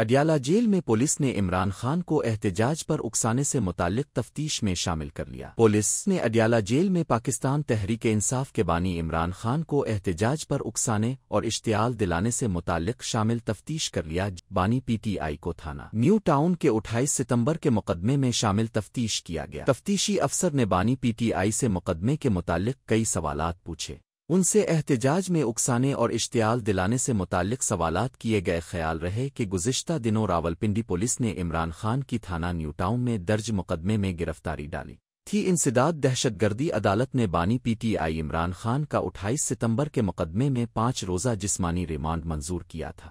Adiala jail میں police نے عمران خان کو احتجاج پر اکسانے سے متعلق تفتیش میں شامل کر لیا۔ پولیس نے اڈیالہ جیل میں پاکستان تحریک انصاف کے بانی عمران خان کو احتجاج پر اکسانے اور اشتعال دلانے سے متعلق شامل تفتیش کر لیا۔ بانی پی ٹی آئی کو تھانا نیو ٹاؤن کے اٹھائیس ستمبر کے مقدمے میں شامل تفتیش کیا گیا۔ تفتیشی افسر نے بانی پی ٹی آئی سے مقدمے کے متعلق کئی سوالات پوچھے۔ ان سے احتجاج میں اکسانے اور اشتعال دلانے سے متعلق سوالات کیے گئے خیال رہے کہ گزشتہ دنوں راولپنڈی پولیس نے عمران خان کی تھانہ نیو ٹاؤن میں درج مقدمے میں گرفتاری ڈالی۔ تھی انسداد دہشت گردی عدالت نے بانی P T I Imran Khan کا اٹھائیس ستمبر کے مقدمے میں پانچ روزہ جسمانی ریمانڈ منظور کیا تھا۔